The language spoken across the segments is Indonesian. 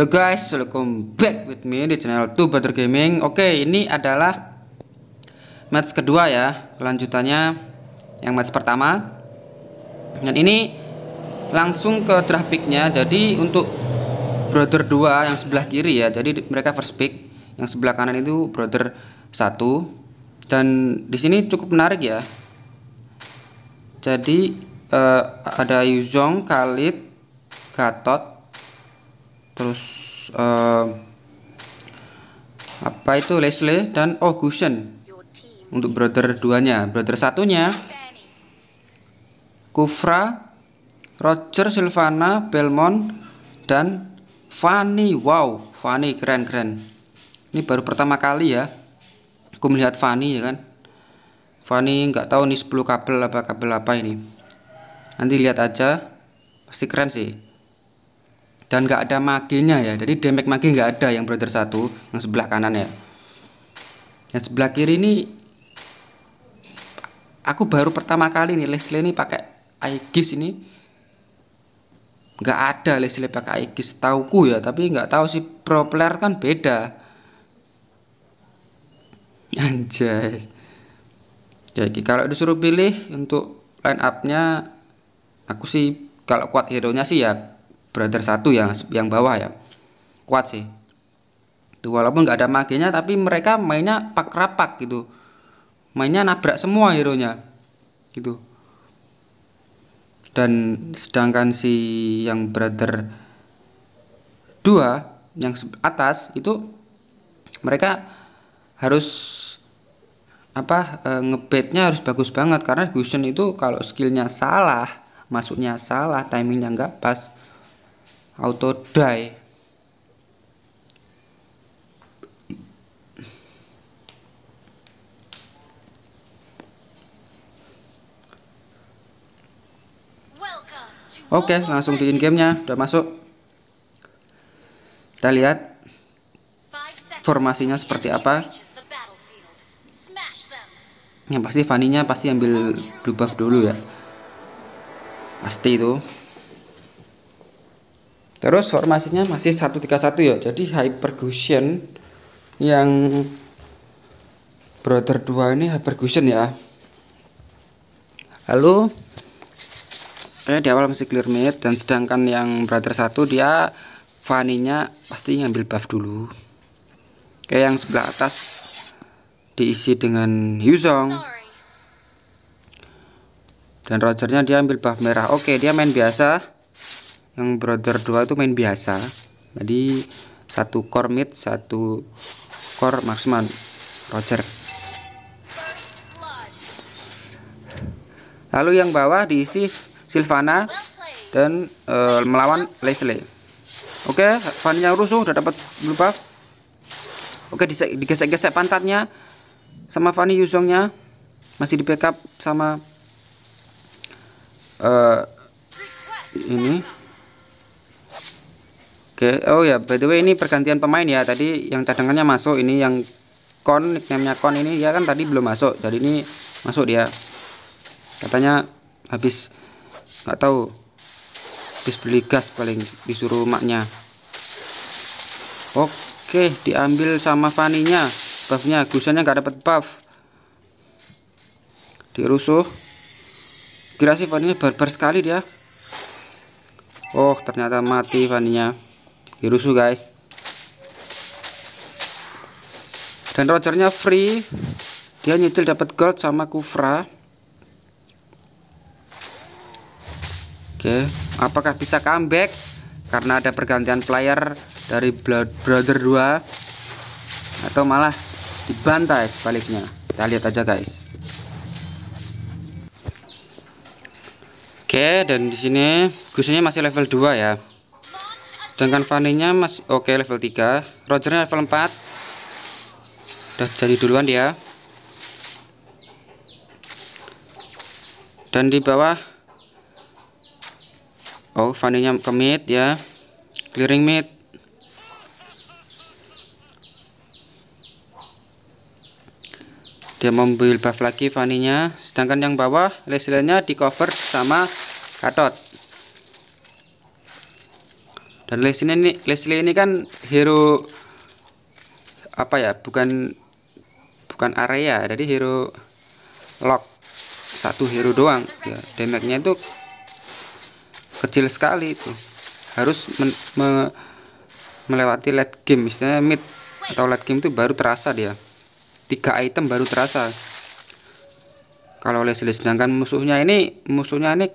Halo guys, welcome back with me di channel Two Brother Gaming. Oke, ini adalah match kedua ya, kelanjutannya yang match pertama. Dan ini langsung ke draft. Jadi untuk brother 2 yang sebelah kiri ya, jadi mereka first pick. Yang sebelah kanan itu brother 1. Dan di sini cukup menarik ya. Jadi uh, ada Yuzong, Khalid, Gatot, terus uh, apa itu Leslie dan oh Gusen untuk brother duanya. Brother satunya Kufra Roger Silvana Belmont dan Fanny. Wow Fanny keren keren ini baru pertama kali ya. Aku melihat Fanny ya kan? Fanny nggak tahu nih 10 kabel apa kabel apa ini. Nanti lihat aja. Pasti keren sih dan nggak ada maginya ya. Jadi damage magi nggak ada yang brother satu yang sebelah kanan ya. Yang sebelah kiri ini aku baru pertama kali nih Leslie ini pakai Aegis ini. Nggak ada Leslie pakai Aegis tauku ya. Tapi nggak tahu sih pro player kan beda. Anjay. Jadi kalau disuruh pilih untuk line upnya aku sih kalau kuat hero nya sih ya brother satu yang yang bawah ya. Kuat sih. Tuh walaupun nggak ada maginya tapi mereka mainnya pak rapak gitu. Mainnya nabrak semua hero nya gitu. Dan sedangkan si yang brother dua yang atas itu mereka harus apa e, ngebetnya harus bagus banget. Karena Gusion itu kalau skillnya salah masuknya salah timingnya nggak pas auto die Oke, langsung bikin gamenya, udah masuk. Kita lihat formasinya seperti apa. Yang pasti Vaninya pasti ambil blue buff dulu ya. Pasti itu. Terus formasinya masih 131 ya. Jadi Hypergusion yang brother 2 ini Hypergusion ya. Lalu eh di awal masih clear mid dan sedangkan yang brother 1 dia vaninya pasti ngambil buff dulu. Kayak yang sebelah atas diisi dengan Yuzong. Dan Rogernya dia ambil buff merah. Oke, dia main biasa yang brother 2 itu main biasa. Jadi satu core mid satu core marksman Roger. Lalu yang bawah diisi Silvana dan e, melawan Leslie. Oke yang rusuh udah dapat blue buff. Oke digesek-gesek pantatnya sama Fanny Yuzongnya. Masih di backup sama uh, ini Oke, oh ya, by the way ini pergantian pemain ya. Tadi yang cadangannya masuk, ini yang kon nicknamenya kon ini ya kan tadi belum masuk. Jadi ini masuk dia. Katanya habis nggak tahu habis beli gas paling disuruh maknya. Oke, diambil sama Vaninya. Buffnya, gusannya nggak dapat buff. Dirusuh. Kira sih Vaninya barbar sekali dia. Oh, ternyata mati Vaninya dirusuh guys. Dan Rogernya free. Dia nyicil dapat gold sama Kufra. Oke apakah bisa comeback? Karena ada pergantian player dari Blood Brother 2 atau malah dibantai sebaliknya. Kita lihat aja guys. Oke, dan di sini khususnya masih level 2 ya sedangkan Fanny-nya masih oke okay, level 3 Rogernya level 4 udah jadi duluan dia. Dan di bawah oh Fanny-nya ke mid ya. Clearing mid. Dia mobil buff lagi Fanny-nya. Sedangkan yang bawah Leslie-nya di cover sama Katot dan Leslie ini Leslie ini kan hero apa ya bukan bukan area jadi hero lock. Satu hero doang. Ya damage-nya itu kecil sekali itu. Harus men, me, melewati late game. Istilahnya mid atau late game itu baru terasa dia. Tiga item baru terasa. Kalau Leslie sedangkan musuhnya ini musuhnya ini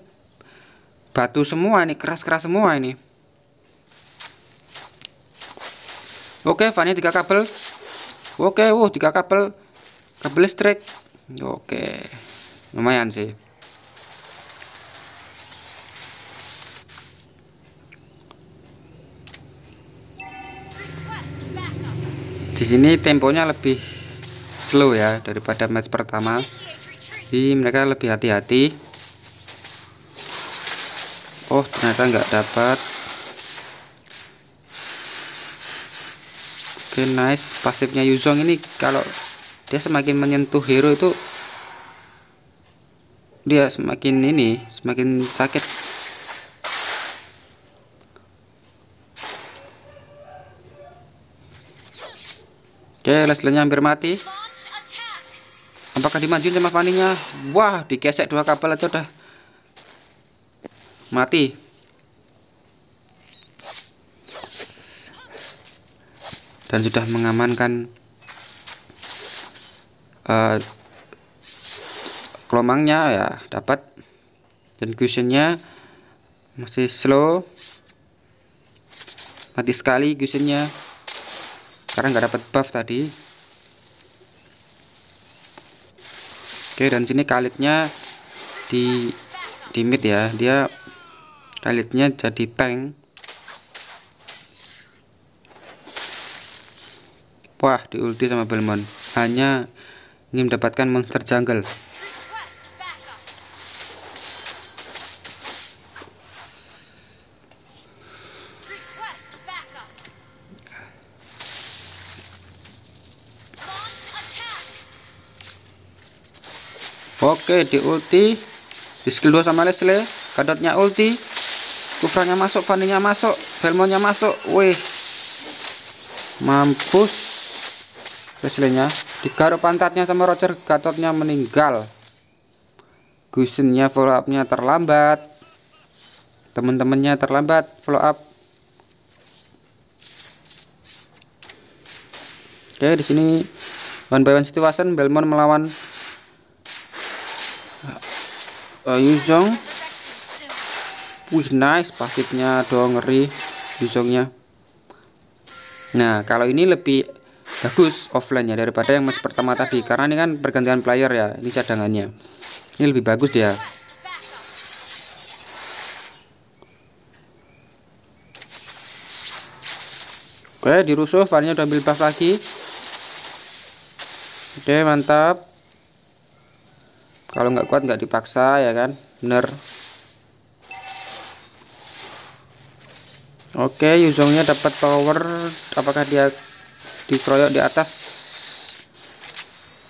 batu semua ini keras-keras semua ini Oke, Fanny tiga kabel. Oke, wow tiga kabel, kabel listrik. Oke, lumayan sih. Di sini temponya lebih slow ya daripada match pertama. Jadi mereka lebih hati-hati. Oh, ternyata nggak dapat. Oke okay, nice. Pasifnya Yuzong ini kalau dia semakin menyentuh hero itu dia semakin ini semakin sakit. Oke okay, Leslie hampir mati. Apakah dimajuin sama Vaninya wah dikesek dua kapal aja udah mati dan sudah mengamankan uh, kelomangnya ya dapat. Dan cushionnya masih slow. Mati sekali cushionnya karena nggak dapat buff tadi. Oke dan sini kalitnya di di mid ya. Dia kalitnya jadi tank Wah, di ulti sama Belmont. Hanya ingin mendapatkan monster jungle. Oke, di ulti. Di skill 2 sama Leslie. Kadotnya ulti. Kufranya masuk, Fanny-nya masuk, Belmontnya masuk. Wih. Mampus. Wesley-nya digaruk pantatnya sama Roger Gatotnya meninggal. Gusennya follow up-nya terlambat. Teman-temannya terlambat follow up oke di sini one by one Belmont melawan uh, Yuzong wih nice pasifnya dong ngeri Yuzongnya nah kalau ini lebih bagus offline ya daripada yang mas pertama tadi. Karena ini kan pergantian player ya ini cadangannya. Ini lebih bagus dia. Oke dirusuh varnya udah ambil buff lagi. Oke mantap. Kalau nggak kuat nggak dipaksa ya kan? Bener. Oke Yuzongnya dapat power. Apakah dia dikeroyok di atas.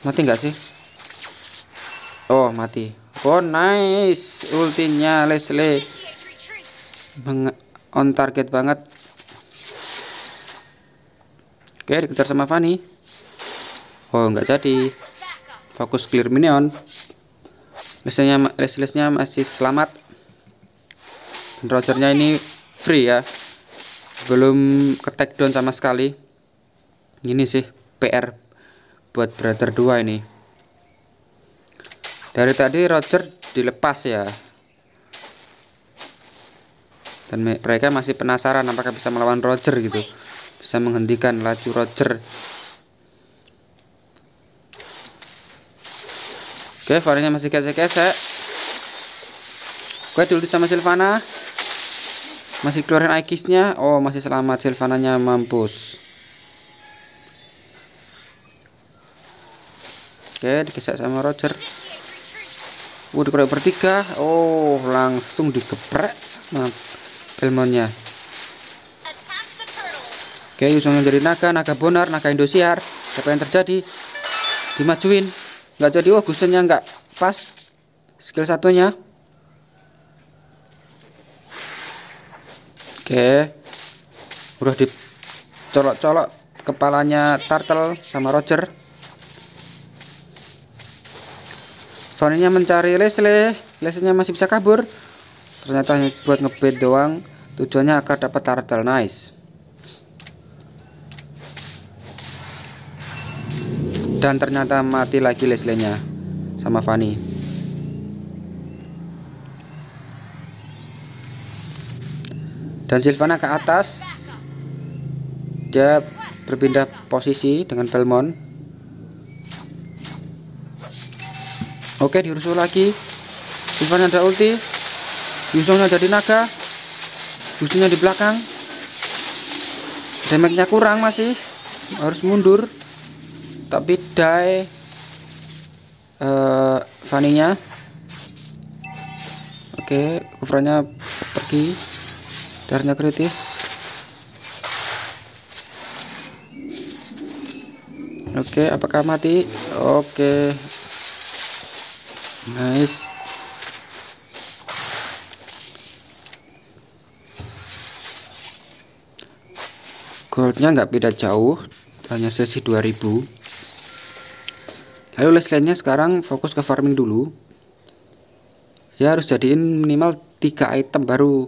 Mati nggak sih? Oh mati. Oh nice. Ultinya Leslie. Meng on target banget. Oke dikejar sama Fanny. Oh nggak jadi. Fokus clear minion. Leslie-nya Leslie masih selamat. Rogernya ini free ya. Belum ke take down sama sekali ini sih PR buat brother 2 ini. Dari tadi Roger dilepas ya. Dan mereka masih penasaran apakah bisa melawan Roger gitu. Bisa menghentikan laju Roger. Oke variannya masih gesek-gesek. Oke dulu sama Silvana. Masih keluarin Aikisnya Oh masih selamat. Silvananya mampus Oke, dikisah sama Roger. Uh, dikeroyok bertiga. Oh, langsung digeprek sama Belmonnya. Oke, Yusungnya jadi naga, naga bonar, naga Indosiar. Siapa yang terjadi? Dimajuin. Nggak jadi, oh Gustennya nggak pas. Skill satunya. Oke. udah dicolok-colok kepalanya turtle sama Roger Fanny-nya mencari Leslie. Leslie-nya masih bisa kabur. Ternyata hanya buat ngebet doang. Tujuannya agar dapat turtle nice. Dan ternyata mati lagi Leslie-nya sama Fanny. Dan Silvana ke atas. Dia berpindah posisi dengan Belmont oke dirusuh lagi. Silvana ada ulti. Yusongnya jadi naga. Gustinya di belakang. Damage-nya kurang masih. Harus mundur. Tapi die uh, Fanny-nya. Oke covernya pergi. Darahnya kritis. Oke apakah mati? Oke nice. Goldnya nggak beda jauh hanya sesi 2000 lalu Leslie-nya sekarang fokus ke farming dulu. Ya harus jadiin minimal tiga item baru.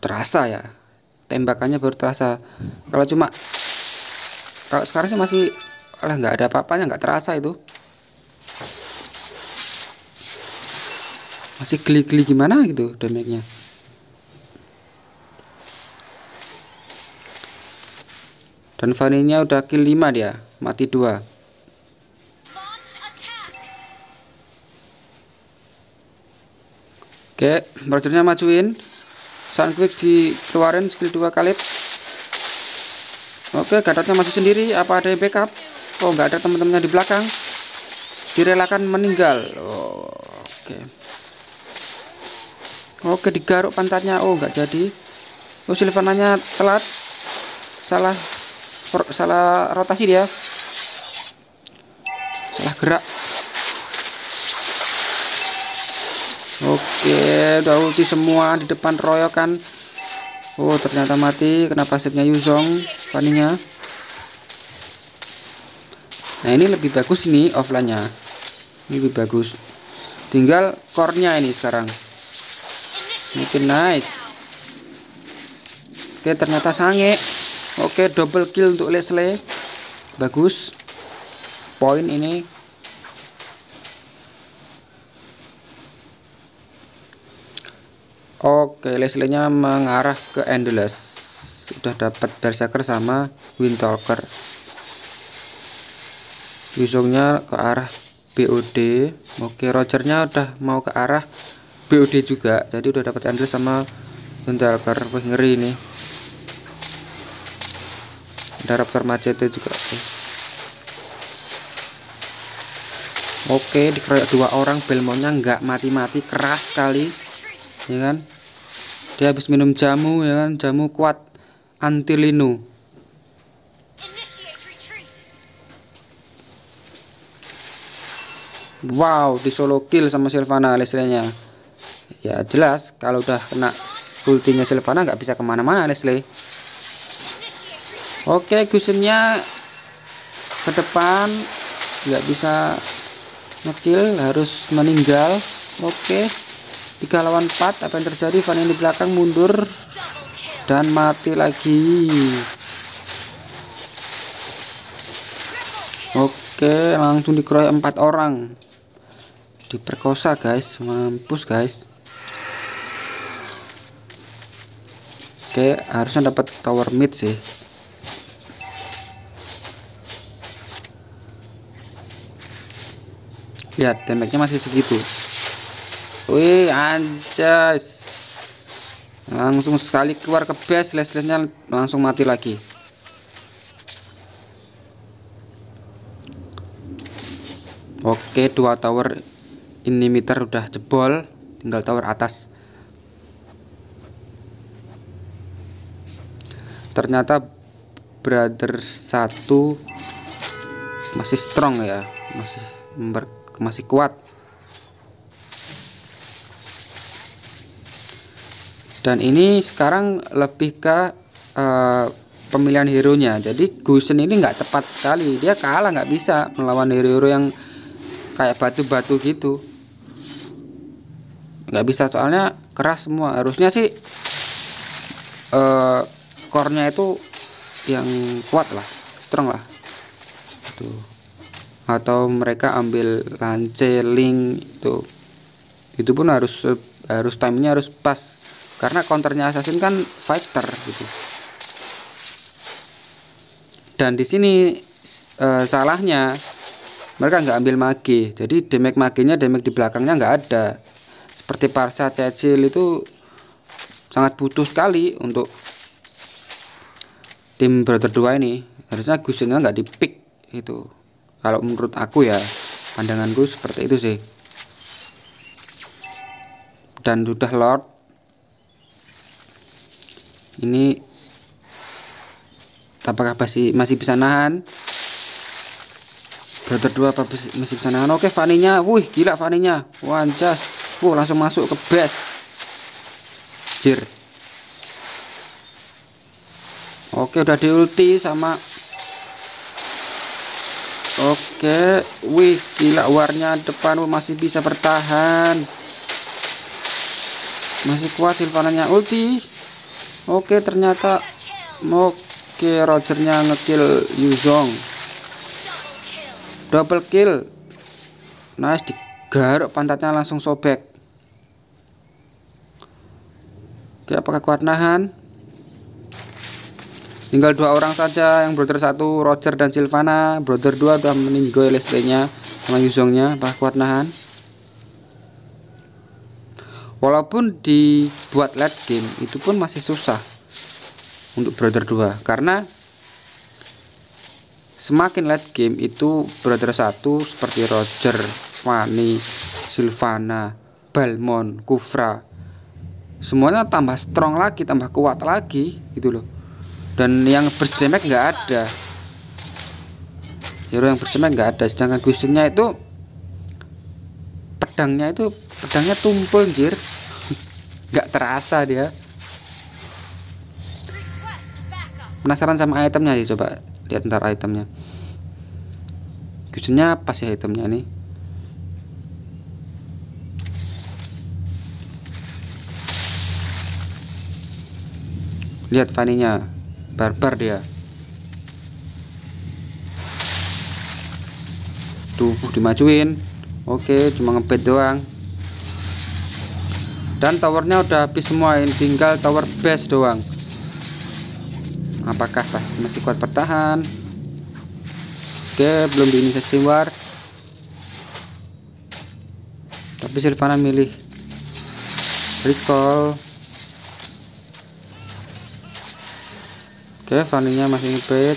Terasa ya tembakannya baru terasa. Kalau cuma kalau sekarang sih masih lah nggak ada apa-apanya nggak terasa itu masih geli-geli gimana gitu damage-nya? Dan vaninya udah kill 5 dia mati dua. Oke rogernya majuin. Sun Quick dikeluarin skill 2 kali. Oke gadotnya masih sendiri apa ada yang backup? Oh nggak ada teman-temannya di belakang. Direlakan meninggal. Oh, Oke Oke digaruk pantatnya Oh nggak jadi Oh Sylvananya telat salah salah rotasi dia salah gerak Oke, udah ulti semua di depan royokan. Oh, ternyata mati. Kenapa pasifnya Yuzong? Faninya. Nah, ini lebih bagus nih offline-nya. Ini lebih bagus. Tinggal core-nya ini sekarang. Mungkin nice. Oke, ternyata sange. Oke, double kill untuk Leslie. Bagus. Poin ini Oke, Leslie-nya mengarah ke Endless. Sudah dapat Berserker sama Windtalker. Yusungnya ke arah BOD. Oke, Rogernya udah mau ke arah BOD juga. Jadi udah dapat Endless sama Windtalker. Wih, ngeri ini. Ada Raptor Machete juga. Oke, dikeroyok dua orang Belmonnya nggak mati-mati keras sekali ya kan dia habis minum jamu ya kan jamu kuat anti linu wow di solo kill sama Silvana Leslie-nya ya jelas kalau udah kena ultinya Silvana nggak bisa ke mana-mana Leslie. Oke Gusennya ke depan nggak bisa ngekill harus meninggal. Oke 3 lawan 4 apa yang terjadi? Van yang di belakang mundur dan mati lagi. Oke langsung dikeroyok empat orang. Diperkosa guys mampus guys oke harusnya dapat tower mid sih. Lihat damage-nya masih segitu. Wih anjas. Langsung sekali keluar ke base Les-lesnya langsung mati lagi. Oke dua tower inhibitor udah jebol. Tinggal tower atas Ternyata brother satu masih strong ya masih masih kuat. Dan ini sekarang lebih ke uh, pemilihan hero nya jadi Gusen ini nggak tepat sekali. Dia kalah nggak bisa melawan hero-hero yang kayak batu-batu gitu. Nggak bisa soalnya keras semua. Harusnya sih uh, core-nya itu yang kuat lah strong lah. Itu atau mereka ambil lance link itu. Itu pun harus harus timenya harus pas. Karena counternya assassin kan fighter gitu. Dan di sini uh, salahnya mereka nggak ambil mage. Jadi damage maginya damage di belakangnya nggak ada. Seperti Parsa Cecil itu sangat butuh sekali untuk tim brother 2 ini harusnya Gusennya nggak di pick itu. Kalau menurut aku ya pandanganku seperti itu sih. Dan sudah Lord ini apakah masih masih bisa nahan? Brother 2 apa masih bisa nahan? Oke vaninya. Wih gila vaninya. Wanjas wuh langsung masuk ke base. Jir oke udah di ulti sama oke wih gila warnya depan masih bisa bertahan masih kuat Silvananya ulti oke ternyata Oke, Rogernya ngekill Yuzong. Double kill. Nice digaruk pantatnya langsung sobek. Oke, apakah kuat nahan? Tinggal dua orang saja, yang brother satu Roger dan Silvana, brother dua udah meninggal istrinya sama Yuzongnya, apakah kuat nahan? Walaupun dibuat late game, itu pun masih susah untuk brother 2 karena semakin late game itu brother 1 seperti Roger, Fanny, Silvana, Balmon, Kufra semuanya tambah strong lagi, tambah kuat lagi gitu loh dan yang bersemek nggak ada. Hero yang bersemek nggak ada. Sedangkan gusinya itu pedangnya itu pedangnya tumpul jir nggak terasa dia. Penasaran sama itemnya sih coba lihat ntar itemnya. Kucingnya apa sih itemnya nih? Lihat vaninya barbar dia. Tuh dimajuin. Oke cuma ngepet doang. Dan towernya udah habis semua ini tinggal tower base doang. Apakah pas masih kuat bertahan? Oke belum diinisiasi war. Tapi Silvana milih recall oke Vaninya masih ngepet.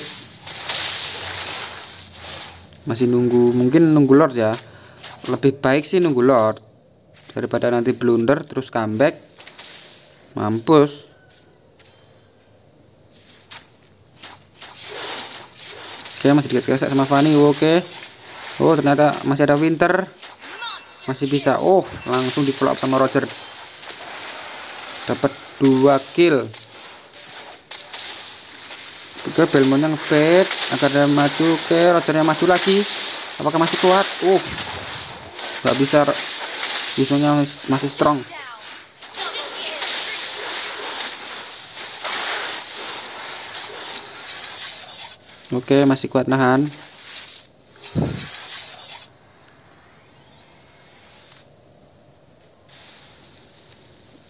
Masih nunggu mungkin nunggu Lord ya. Lebih baik sih nunggu Lord daripada nanti blunder terus comeback. Mampus. Oke masih digesek-gesek sama Fanny. Oke. Oh ternyata masih ada Winter. Masih bisa. Oh langsung di follow up sama Roger. Dapat dua kill Oke Belmonnya ngebet Agar dia maju Oke Rogernya maju lagi. Apakah masih kuat? Uh Gak bisa. Musuhnya masih strong. Oke, masih kuat nahan.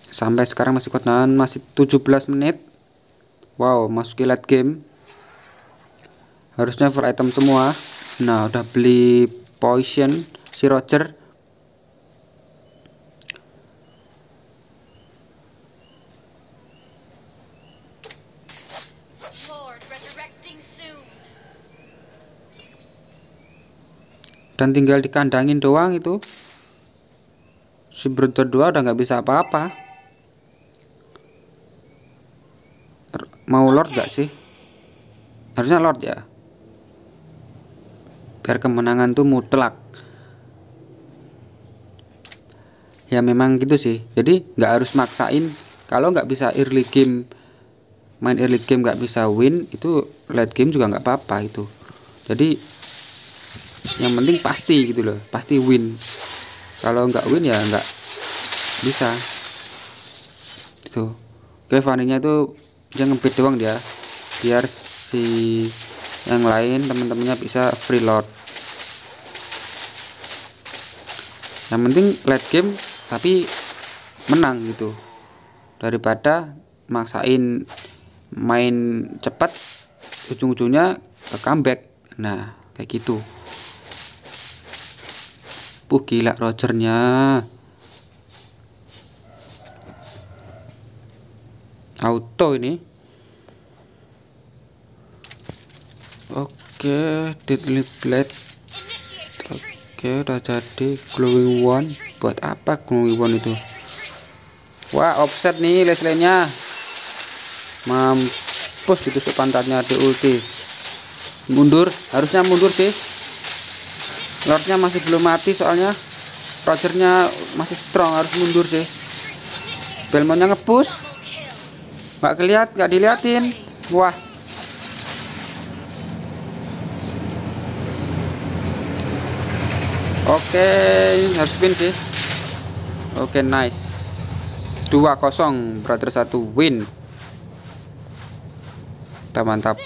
Sampai sekarang masih kuat nahan, masih 17 menit. Wow, masuk late game. Harusnya full item semua. Nah, udah beli poison si Roger dan tinggal dikandangin doang itu si brother dua udah nggak bisa apa-apa mau lord gak sih? Harusnya lord ya. Biar kemenangan tuh mutlak. Ya memang gitu sih. Jadi nggak harus maksain. Kalau nggak bisa early game main early game nggak bisa win itu late game juga nggak apa-apa itu. Jadi yang penting pasti gitu loh. Pasti win. Kalau nggak win ya nggak bisa. Itu oke vaninya itu dia ngebit doang dia. Biar si yang lain teman-temannya bisa free load. Yang penting late game tapi menang gitu. Daripada maksain main cepat ujung-ujungnya ke comeback. Nah kayak gitu. Puh gila Rogernya auto ini. Oke deadly blade. Oke udah jadi glowing one. Buat apa glowing one itu? Wah offset nih leslie nya mampus ditusuk pantatnya di ulti. Mundur harusnya mundur sih. Lordnya masih belum mati soalnya. Rogernya masih strong harus mundur sih. Belmonnya ngepush nggak keliat nggak diliatin. Wah. Oke harus win sih. Oke nice. 2-0 brother satu win. Mantap mantap